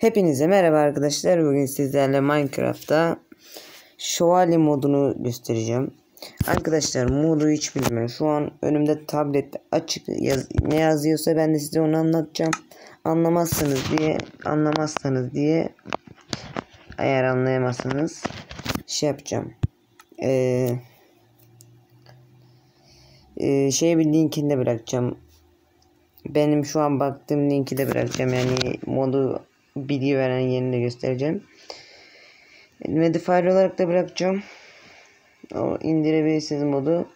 Hepinize merhaba arkadaşlar. Bugün sizlerle Minecraft'ta şövalye modunu göstereceğim. Arkadaşlar modu hiç bilmiyorum. Şu an önümde tablet açık yaz ne yazıyorsa ben de size onu anlatacağım. Anlamazsınız diye anlamazsanız diye eğer anlayamazsanız şey yapacağım. Ee, e, şey bir linkini de bırakacağım. Benim şu an baktığım linki de bırakacağım. Yani modu bilgi veren yerini de göstereceğim. Modifier olarak da bırakacağım. O indirebilirsiniz modu.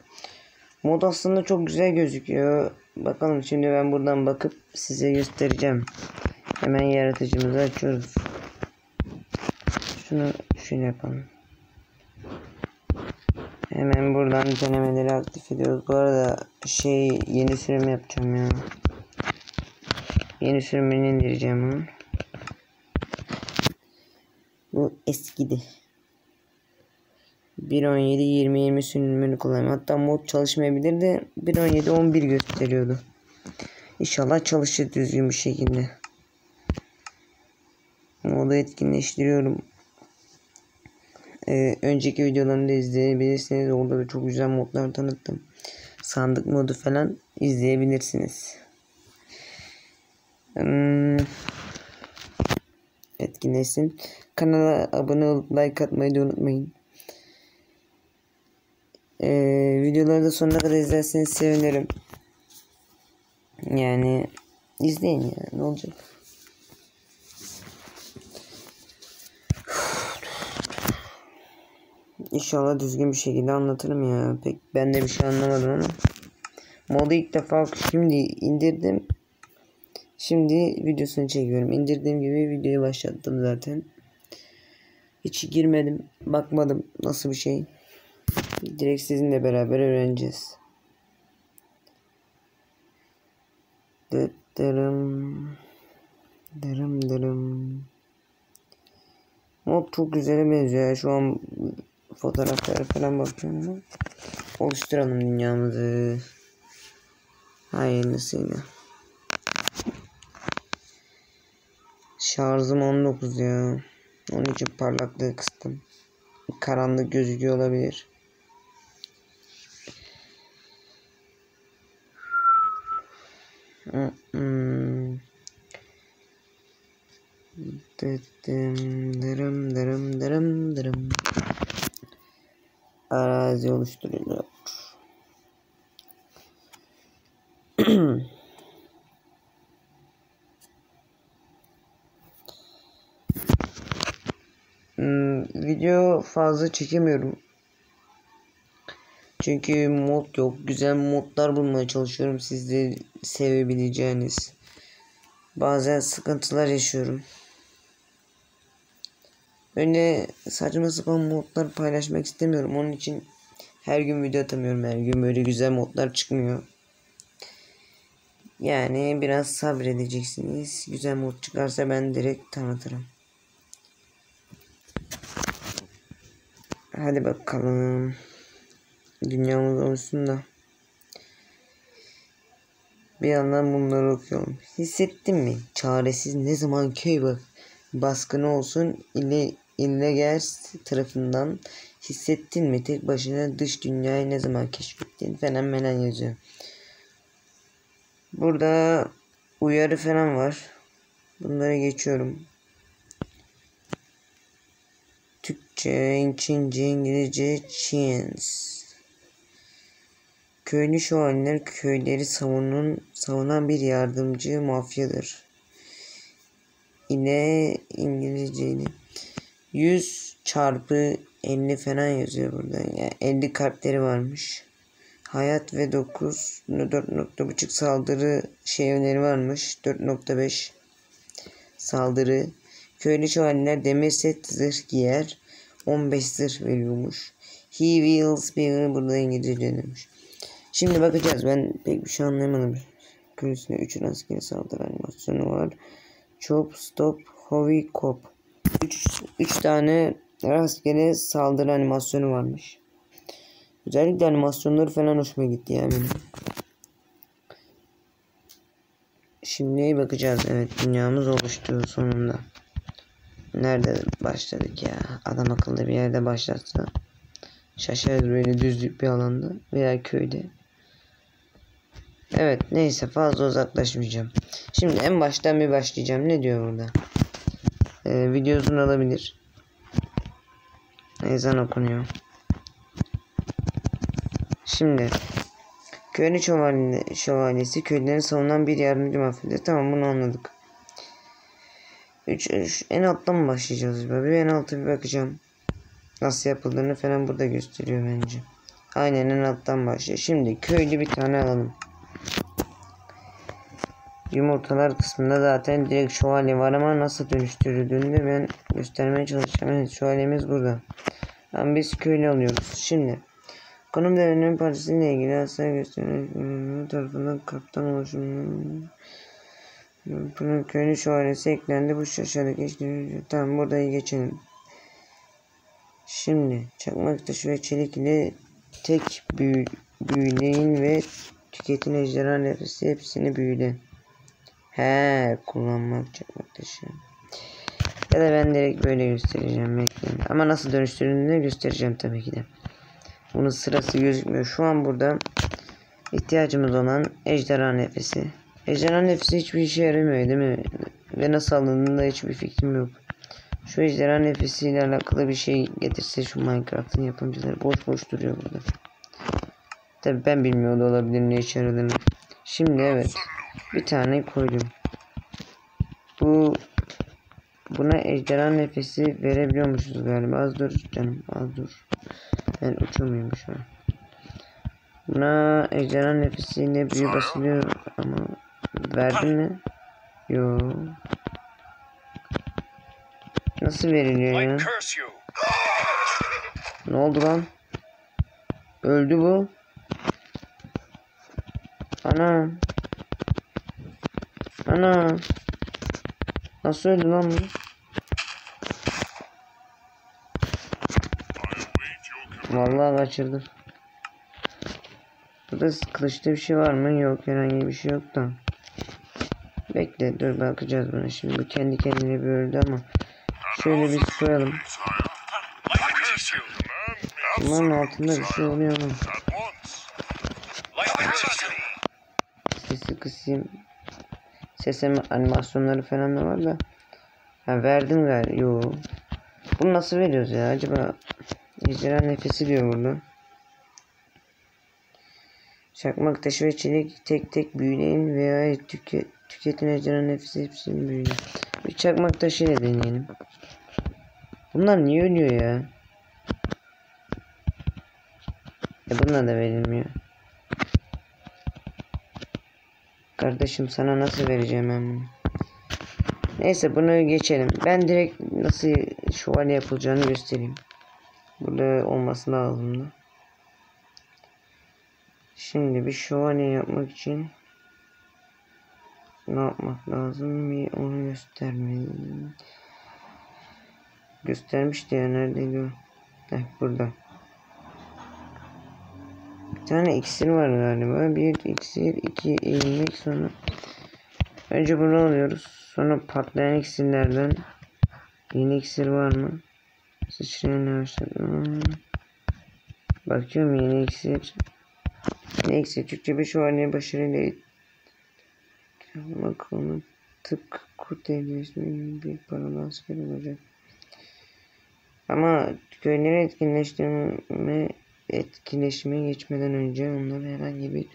Mod aslında çok güzel gözüküyor. Bakalım şimdi ben buradan bakıp size göstereceğim. Hemen yaratıcımızı açıyoruz. Şunu şöyle yapalım. Hemen buradan denemeleri aktif ediyoruz. Bu arada şey yeni sürüm yapacağım ya. Yeni sürümünü indireceğim onu. Bu eskidi. 1.17 20 sürümünü kullanıyorum. Hatta mod çalışmayabilir de 1.17 11 gösteriyordu. İnşallah çalışır düzgün bir şekilde. Modu etkinleştiriyorum. Ee, önceki videolarımı da izleyebilirsiniz. Orada da çok güzel modlar tanıttım. Sandık modu falan izleyebilirsiniz. Hmm, etkinleşsin. Kanala abone olup like atmayı da unutmayın. Ee, videoları da sonuna kadar izlerseniz sevinirim. Yani izleyin ya ne olacak. İnşallah düzgün bir şekilde anlatırım ya. Pek ben de bir şey anlamadım ama. Modu ilk defa şimdi indirdim. Şimdi videosunu çekiyorum. İndirdiğim gibi videoyu başlattım zaten. Hiç girmedim. Bakmadım nasıl bir şey. Direkt sizinle beraber öğreneceğiz. Dırım. Dırım dırım. Mod çok güzel benziyor. Şu an fotoğraflara falan bakıyorum. Oluşturalım dünyamızı. Hayırlısıyla. Şarjım 19 ya. Onun için parlaklığı kıstım. Karanlık gözüküyor olabilir. Hmm. Dırım dırım dırım. Arazi oluşturuluyor. Hmm, video fazla çekemiyorum. Çünkü mod yok. Güzel modlar bulmaya çalışıyorum. Siz de sevebileceğiniz. Bazen sıkıntılar yaşıyorum. Öyle saçma sapan modlar paylaşmak istemiyorum. Onun için her gün video atamıyorum. Her gün böyle güzel modlar çıkmıyor. Yani biraz sabredeceksiniz. Güzel mod çıkarsa ben direkt tanıtırım. Hadi bakalım. Dünyamız olsun da. Bir yandan bunları okuyorum. Hissettin mi? Çaresiz ne zaman köy bak baskını olsun ile illegers tarafından hissettin mi? Tek başına dış dünyayı ne zaman keşfettin? Falan yazıyor. Burada uyarı falan var. Bunları geçiyorum. Türkçe, Çince, İngilizce, Çins. Köylü şövalyeler köyleri savunun, savunan bir yardımcı mafyadır. Yine İngilizceyle 100 çarpı 50 falan yazıyor burada. Yani 50 kartları varmış. Hayat ve 9 4.5 saldırı şey öneri varmış. 4.5 saldırı. Köylü şövalyeler demir set zırh giyer. 15 zırh veriyormuş. He wills be burada İngilizce demiş. Şimdi bakacağız. Ben pek bir şey anlayamadım. Köylüsüne 3 rastgele saldırı animasyonu var. Chop, stop, hovi, kop. 3 tane rastgele saldırı animasyonu varmış. Özellikle animasyonları falan hoşuma gitti ya benim. Şimdi bakacağız. Evet dünyamız oluştu sonunda. Nerede başladık ya? Adam akıllı bir yerde başlatsa. Şaşarız böyle düzlük bir alanda veya köyde. Evet neyse fazla uzaklaşmayacağım. Şimdi en baştan bir başlayacağım. Ne diyor burada? Ee, video uzun olabilir. Ezan okunuyor. Şimdi Köylü şövalye, şövalyesi köylerini savunan bir yardımcı mafyadır. Tamam bunu anladık. 3 en alttan başlayacağız? Bir en alta bir bakacağım. Nasıl yapıldığını falan burada gösteriyor bence. Aynen en alttan başlıyor. Şimdi köylü bir tane alalım. Yumurtalar kısmında zaten direkt şövalye var ama nasıl dönüştürüldüğünü ben göstermeye çalışacağım. Evet şövalyemiz burada. Yani biz köylü alıyoruz. Şimdi konum devrenin parçasıyla ilgili hasar gösteren tarafından kaptan bunun köylü şövalyesi eklendi. Bu aşağıdaki işte tamam burada geçelim. Şimdi çakmak taşı ve çelik ile tek büyü, büyüleyin ve tüketin ejderha nefesi hepsini büyüle. He kullanmak çakmak taşı. Ya da ben direkt böyle göstereceğim bekleyin. Ama nasıl dönüştürüldüğünü göstereceğim tabii ki de. Bunun sırası gözükmüyor. Şu an burada ihtiyacımız olan ejderha nefesi. Ejderha nefesi hiçbir işe yaramıyor değil mi? Ve nasıl alındığında hiçbir fikrim yok. Şu ejderha nefesiyle alakalı bir şey getirse şu Minecraft'ın yapımcıları boş boş duruyor burada. Tabi ben bilmiyor da olabilir ne işe yaradığını. Şimdi evet. Bir tane koydum. Bu buna ejderha nefesi verebiliyormuşuz galiba. Az dur canım az dur. Ben uçurmuyorum şu an. Buna ejderha nefesiyle büyü basılıyor ama verdim mi? Yo. Nasıl veriliyor ya? Ne oldu lan? Öldü bu. Ana. Ana. Nasıl öldü lan bu? Vallahi kaçırdım. Burada kılıçta bir şey var mı? Yok herhangi bir şey yok da. Bekle dur bakacağız buna. Şimdi bu kendi kendine öldü ama. Şöyle bir koyalım. Bunların altında bir şey oluyor mu? Sesi kısayım. Ses animasyonları falan da var da. Ha verdim galiba. Yo. Bunu nasıl veriyoruz ya? Acaba ejderha nefesi diyor burada. Çakmak taşı ve çelik tek tek büyüleyin veya tüke, tüketin ejderha nefesi hepsini büyüleyin. Bir çakmak taşı ile deneyelim. Bunlar niye ölüyor ya? E bunlar da verilmiyor. Kardeşim sana nasıl vereceğim ben bunu? Neyse bunu geçelim. Ben direkt nasıl şövalye yapılacağını göstereyim. Burada olması lazımdı. Şimdi bir şövalye yapmak için ne yapmak lazım? Bir onu göstermeliyim. Göstermişti ya neredeydi o? Heh, burada. Bir tane iksir var galiba. Bir iksir, iki ilmek sonra. Önce bunu alıyoruz. Sonra patlayan iksirlerden yeni iksir var mı? Sıçrayan yavaşlatma. Bakıyorum yeni iksir. Ne iksir? Türkçe bir şövalye başarıyla bakalım. Tıpkı kurt evlileşme bir paralı asker. Ama köyleri etkinleştirme etkileşime geçmeden önce onlara herhangi bir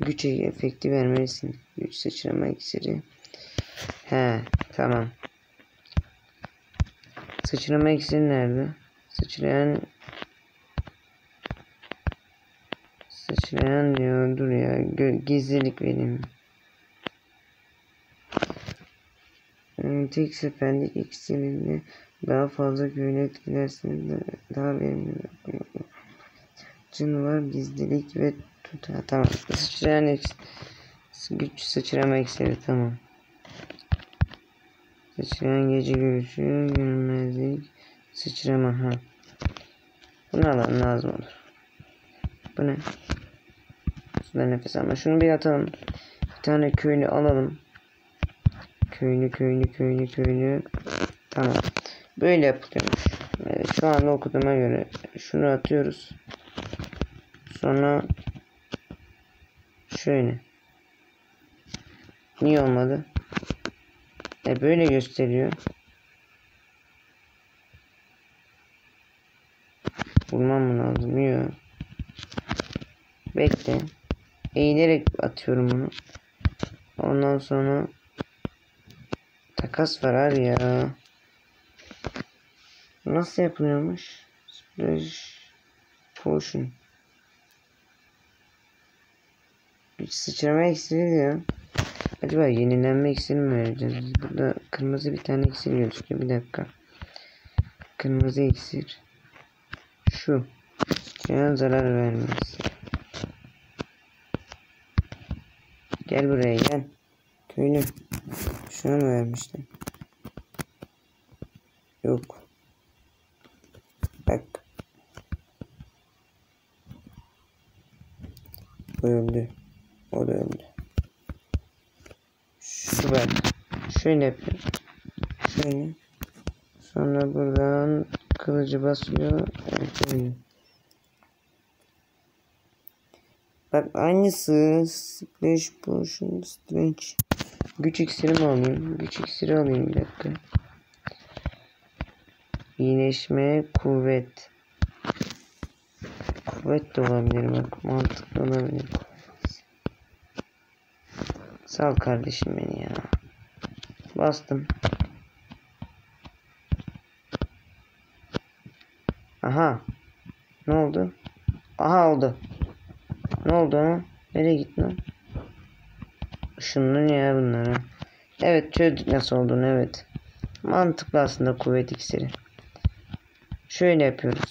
güç efekti vermelisin. Güç sıçrama iksiri. He tamam. Sıçrama iksiri nerede? Sıçrayan Sıçrayan diyor dur ya gizlilik vereyim. Tek seferlik iksiriyle daha fazla köylü etkilersiniz daha verimli. Cın var gizlilik ve tut. Ha, tamam. Sıçrayan eks güç sıçrama iksiri tamam. Sıçrayan gece görüşü görünmezlik sıçrama ha. Bunu alalım lazım olur. Bu ne? Suda nefes ama şunu bir atalım. Bir tane köylü alalım. Köylü köylü köylü köylü. Tamam. Böyle yapılıyormuş. Evet, şu anda okuduğuma göre şunu atıyoruz. Sonra şöyle. Niye olmadı? E böyle gösteriyor. Vurmam mı lazım? Yok. Bekle. Eğilerek atıyorum bunu. Ondan sonra takas var abi ya. Nasıl yapılıyormuş? Splash Potion. Güç sıçrama iksiri diyor. Acaba yenilenme iksiri mi vereceğiz? Burada kırmızı bir tane iksir gözüküyor. Bir dakika. Kırmızı iksir. Şu. Cihaz zarar vermez. Gel buraya gel. Köylü. Şunu mu vermiştim? Yok. Bak. O öldü. O da öldü. Şu bak. Şöyle yapıyor. Şöyle. Sonra buradan kılıcı basıyor. Evet. Bak aynısı. Splash potion stretch. Güç iksiri mi alayım? Güç iksiri alayım bir dakika. İyileşme, kuvvet. Kuvvet de olabilir bak. Mantıklı olabilir. Sal kardeşim beni ya. Bastım. Aha. Ne oldu? Aha oldu. Ne oldu? Nereye gitti lan? Işınlı ya bunlara. Evet çözdük nasıl olduğunu evet. Mantıklı aslında kuvvet iksiri. Şöyle yapıyoruz.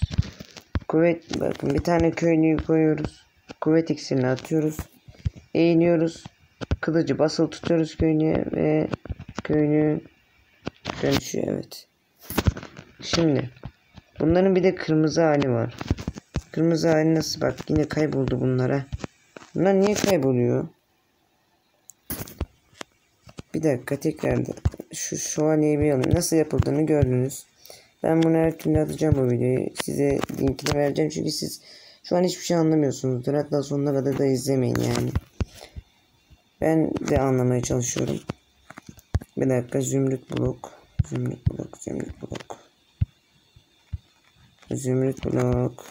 Kuvvet bakın bir tane köylüyü koyuyoruz. Kuvvet iksirini atıyoruz. Eğiliyoruz. Kılıcı basılı tutuyoruz köylüye ve köylü dönüşüyor evet. Şimdi bunların bir de kırmızı hali var. Kırmızı hali nasıl bak yine kayboldu bunlara. Bunlar niye kayboluyor? Bir dakika tekrar şu şövalyeyi alayım. Nasıl yapıldığını gördünüz. Ben bunu her türlü atacağım bu videoyu. Size linkini vereceğim çünkü siz şu an hiçbir şey anlamıyorsunuzdur. Hatta sonuna kadar da izlemeyin yani. Ben de anlamaya çalışıyorum. Bir dakika zümrüt blok. Zümrüt blok, zümrüt blok. Zümrüt blok.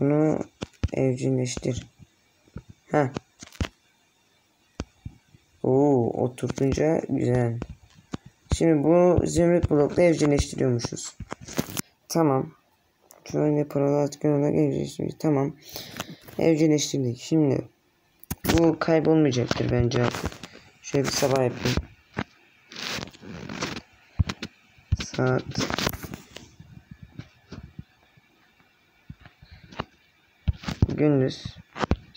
Bunu evcilleştir. Ha. Oo, oturtunca güzel. Şimdi bu zümrüt blokla evcilleştiriyormuşuz. Tamam. Şöyle paralı artık olarak evcilleştirdik. Tamam. Evcilleştirdik. Şimdi bu kaybolmayacaktır bence artık. Şöyle bir sabah yapayım. Saat gündüz.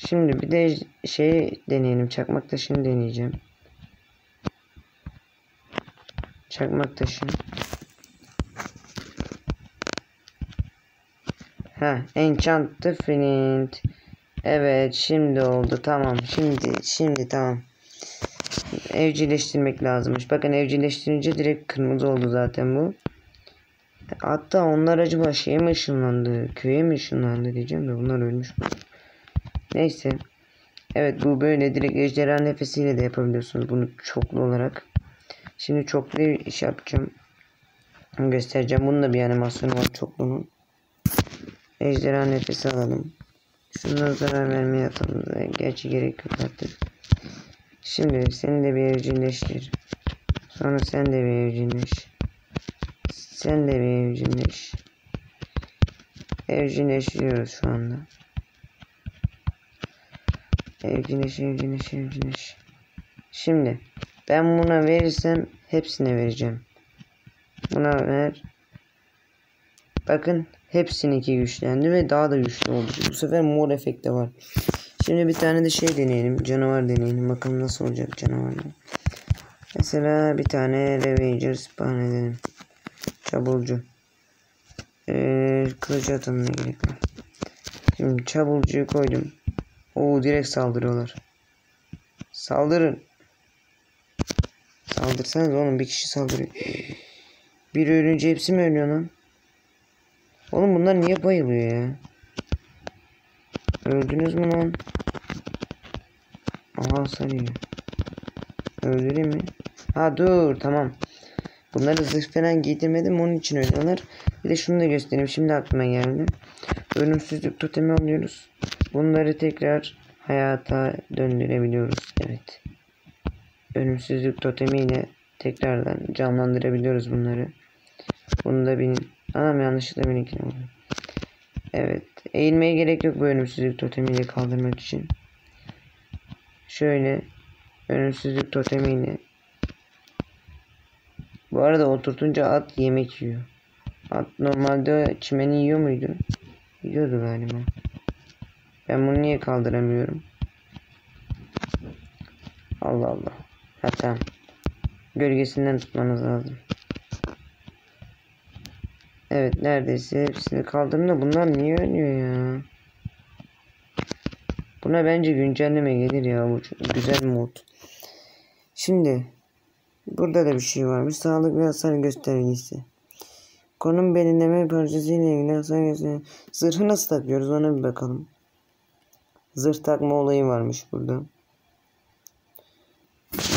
Şimdi bir de şey deneyelim. Çakmak taşını deneyeceğim. Çakmak taşı. Ha, enchantlı flint. Evet, şimdi oldu. Tamam. Şimdi şimdi tamam. Evcilleştirmek lazımmış. Bakın evcilleştirince direkt kırmızı oldu zaten bu. Hatta onlar acaba şeye mi ışınlandı? Köye mi ışınlandı diyeceğim de bunlar ölmüş mü? Neyse. Evet bu böyle direkt ejderha nefesiyle de yapabiliyorsunuz bunu çoklu olarak. Şimdi çoklu iş yapacağım. Göstereceğim. Bunun da bir animasyonu var çoklunun. Ejderha nefesi alalım. Şundan zarar vermeye atalım. Gerçi gerek yok artık. Şimdi seni de bir evcilleştir. Sonra sen de bir evcilleş. Sen de bir evcilleş. Evcilleşiyoruz şu anda. Evcilleş, evcilleş, evcilleş. Şimdi ben buna verirsem hepsine vereceğim. Buna ver. Bakın hepsininki güçlendi ve daha da güçlü oldu. Bu sefer mor efekti var. Şimdi bir tane de şey deneyelim. Canavar deneyelim. Bakalım nasıl olacak canavarlar. Mesela bir tane Ravager spawn edelim. Çabulcu. Ee, kılıcı atanına gerek var. Şimdi çabulcuyu koydum. Oo direkt saldırıyorlar. Saldırın. Saldırsanız oğlum bir kişi saldırıyor. Bir ölünce hepsi mi ölüyor lan? Oğlum bunlar niye bayılıyor ya? Öldünüz mü lan? Aha sarıyor. Öldüreyim mi? Ha dur tamam. Bunları zırh falan giydirmedim onun için ölüyorlar. Bir de şunu da göstereyim şimdi aklıma geldi. Ölümsüzlük totemi alıyoruz. Bunları tekrar hayata döndürebiliyoruz. Evet. Ölümsüzlük totemiyle tekrardan canlandırabiliyoruz bunları. Bunu da benim anam yanlışlıkla benimkine oldu. Evet. Eğilmeye gerek yok bu ölümsüzlük totemiyle kaldırmak için. Şöyle ölümsüzlük totemiyle bu arada oturtunca at yemek yiyor. At normalde çimeni yiyor muydu? Yiyordu galiba. Ben bunu niye kaldıramıyorum? Allah Allah. Ha tamam. Gölgesinden tutmanız lazım. Evet neredeyse hepsini kaldırdım da bunlar niye ölüyor ya? Buna bence güncelleme gelir ya bu güzel mod. Şimdi burada da bir şey varmış. Sağlık ve hasar göstergesi. Konum belirleme parçası ile ilgili hasar göstergesi. Zırhı nasıl takıyoruz ona bir bakalım. Zırh takma olayı varmış burada.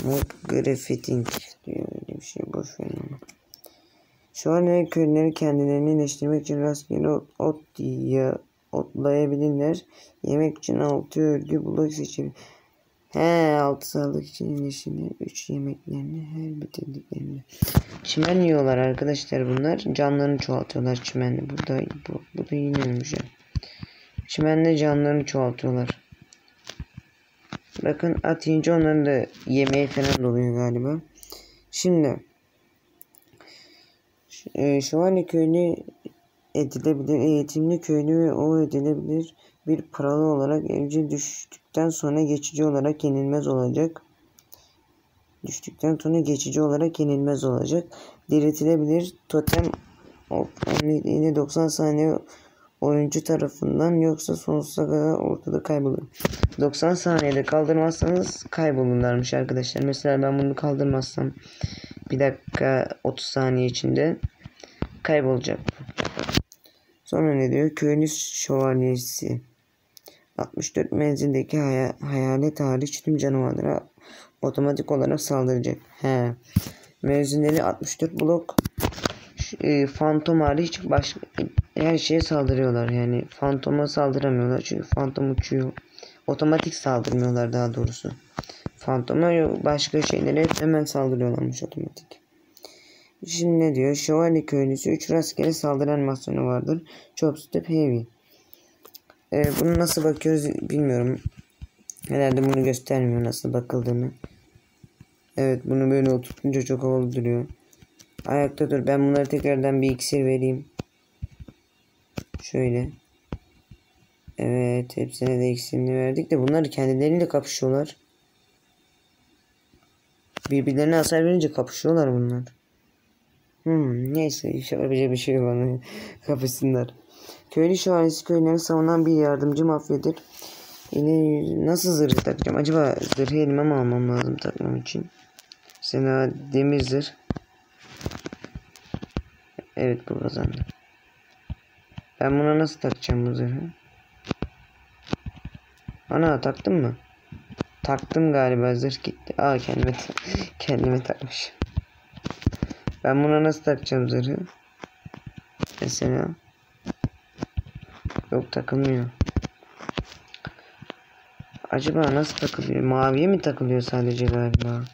Mod grafitting diyor öyle bir şey boş verin. Şu an ev köylüleri kendilerini iyileştirmek için rastgele ot, ot ya otlayabilirler. Yemek için altı örgü blok seçebilir. He altı sağlık için iyileştirir. Üç yemeklerini her bitirdiklerinde. Çimen yiyorlar arkadaşlar bunlar. Canlarını çoğaltıyorlar çimenle. Burada bu, bu da yine ölmüş. Çimenle canlarını çoğaltıyorlar. Bakın at yiyince onların da yemeği falan doluyor galiba. Şimdi e, Şövalye köylü edilebilir, eğitimli köylü ve o edilebilir bir paralı olarak evcil düştükten sonra geçici olarak yenilmez olacak. Düştükten sonra geçici olarak yenilmez olacak. Diriltilebilir totem yine 90 saniye oyuncu tarafından yoksa sonsuza kadar ortada kaybolur. 90 saniyede kaldırmazsanız kaybolurlarmış arkadaşlar. Mesela ben bunu kaldırmazsam bir dakika 30 saniye içinde kaybolacak. Sonra ne diyor? Köylü şövalyesi. 64 menzildeki hay hayalet hariç tüm canavarlara otomatik olarak saldıracak. He. Menzilleri 64 blok. E, fantom hariç başka her şeye saldırıyorlar. Yani fantoma saldıramıyorlar. Çünkü fantom uçuyor. Otomatik saldırmıyorlar daha doğrusu. Fantoma başka şeylere hemen saldırıyorlarmış otomatik. Şimdi ne diyor? Şövalye köylüsü 3 rastgele saldırı animasyonu vardır. Chopstep Heavy. Ee, bunu nasıl bakıyoruz bilmiyorum. Herhalde bunu göstermiyor nasıl bakıldığını. Evet bunu böyle oturtunca çok havalı duruyor. Ayakta dur. Ben bunları tekrardan bir iksir vereyim. Şöyle. Evet hepsine de iksirini verdik de bunlar kendileriyle kapışıyorlar. Birbirlerine hasar verince kapışıyorlar bunlar. Hmm, neyse yapabilecek bir şey yok onu kapışsınlar. Köylü şövalyesi köylerini savunan bir yardımcı mafyadır. Yine nasıl zırh takacağım? Acaba zırhı elime mi almam lazım takmam için? Mesela demir zırh. Evet bu kazandı. Ben buna nasıl takacağım bu zırhı? Ana taktım mı? Taktım galiba zırh gitti. Aa kendime kendime takmış. Ben buna nasıl takacağım zırhı? Mesela. Yok takılmıyor. Acaba nasıl takılıyor? Maviye mi takılıyor sadece galiba?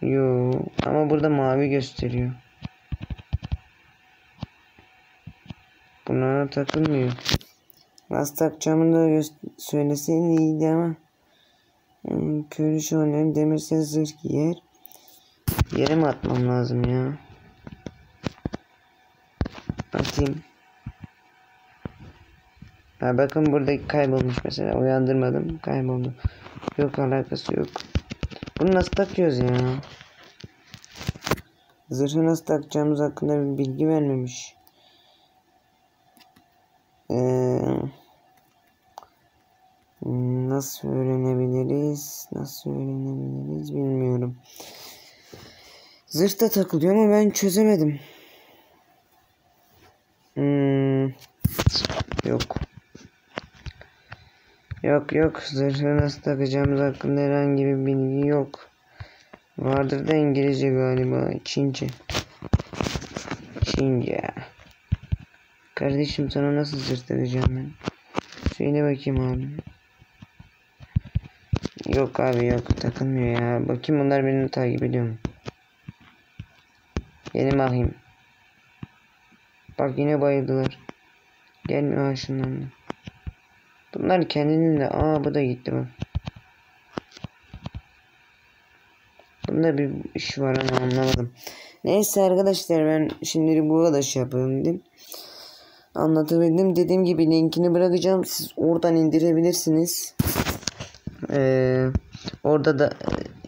Yo ama burada mavi gösteriyor. Buna takılmıyor. Nasıl takacağımı da söyleseydin iyiydi ama. Hmm, köylü şövalyenin demirse zırh giyer. Yere mi atmam lazım ya? Atayım. Ha bakın buradaki kaybolmuş mesela. Uyandırmadım. Kayboldu. Yok alakası yok. Bunu nasıl takıyoruz ya? Zırhı nasıl takacağımız hakkında bir bilgi vermemiş. Ee, Nasıl öğrenebiliriz? Nasıl öğrenebiliriz bilmiyorum. Zırhta takılıyor ama ben çözemedim. Hmm. Yok. Yok yok zırhı nasıl takacağımız hakkında herhangi bir bilgi yok. Vardır da İngilizce galiba. Çince. Çince. Kardeşim sana nasıl takacağım ben? Söyle bakayım abi. Yok abi yok takılmıyor ya. Bakayım bunlar beni takip ediyor mu? Gelin bakayım. Bak yine bayıldılar. Gelmiyor da. Bunlar kendinin de. Aa bu da gitti bak. Bunda bir iş var ama anlamadım. Neyse arkadaşlar ben şimdi bu kadar şey yapıyorum dedim. Anlatabildim. Dediğim gibi linkini bırakacağım. Siz oradan indirebilirsiniz. Ee, orada da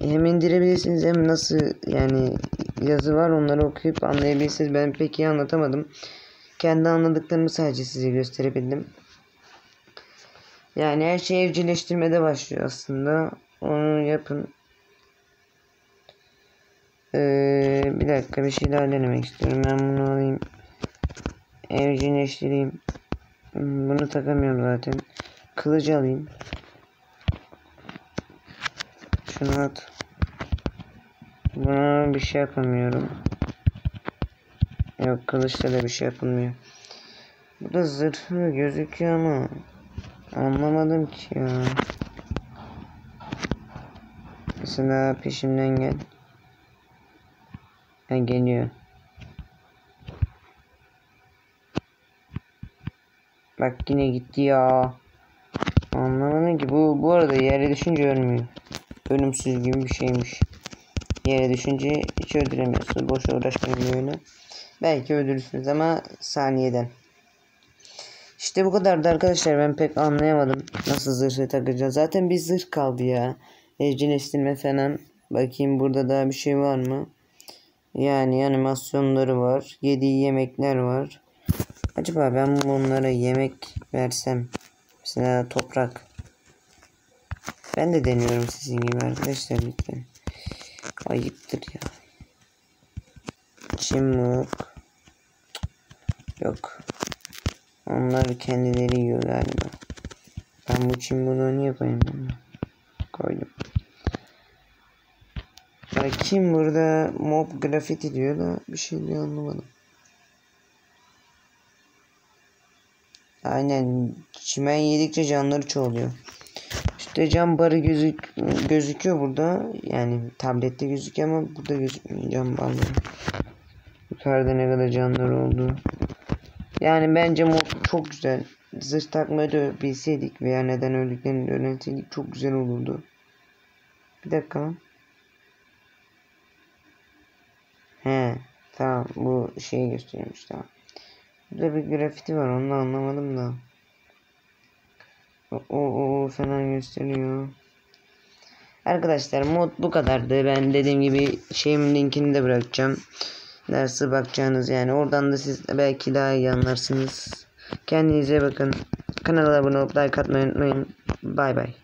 hem indirebilirsiniz hem nasıl yani yazı var onları okuyup anlayabilirsiniz. Ben pek iyi anlatamadım. Kendi anladıklarımı sadece size gösterebildim. Yani her şey evcilleştirmede başlıyor aslında. Onu yapın. Ee, bir dakika bir şey daha denemek istiyorum. Ben bunu alayım. Evcilleştireyim. Bunu takamıyorum zaten. Kılıcı alayım. Şunu at. Buna bir şey yapamıyorum. Yok kılıçta da bir şey yapılmıyor. Bu da zırhı gözüküyor ama anlamadım ki ya. Mesela peşimden gel. Ha geliyor. Bak yine gitti ya. Anlamadım ki bu bu arada yere düşünce ölmüyor. Ölümsüz gibi bir şeymiş. Yere düşünce hiç öldüremiyorsunuz. Boş uğraşmayın böyle. Belki öldürürsünüz ama saniyeden. İşte bu kadardı arkadaşlar. Ben pek anlayamadım. Nasıl zırhı takacağız. Zaten bir zırh kaldı ya. Evcilleştirme falan. Bakayım burada daha bir şey var mı? Yani animasyonları var. Yediği yemekler var. Acaba ben bunlara yemek versem. Mesela toprak. Ben de deniyorum sizin gibi arkadaşlar lütfen. Ayıptır ya. Çimuk. Yok. Onlar kendileri yiyor galiba. Ben bu çimbuğu niye koyayım? Koydum. Bakayım burada mob grafiti diyor da bir şey diyor anlamadım. Aynen çimen yedikçe canları çoğalıyor. İşte cam barı gözük gözüküyor burada. Yani tablette gözüküyor ama burada gözükmüyor cam barları. Yukarıda ne kadar canları oldu. Yani bence mod çok güzel. Zırh takmayı da bilseydik veya neden öldüklerini öğrenseydik çok güzel olurdu. Bir dakika. He tamam bu şeyi gösteriyormuş tamam. Burada bir grafiti var onu da anlamadım da. O, o, o falan gösteriyor. Arkadaşlar mod bu kadardı. Ben dediğim gibi şeyimin linkini de bırakacağım. Dersi bakacağınız yani. Oradan da siz belki daha iyi anlarsınız. Kendinize bakın. Kanala abone olup like atmayı unutmayın. Bay bay.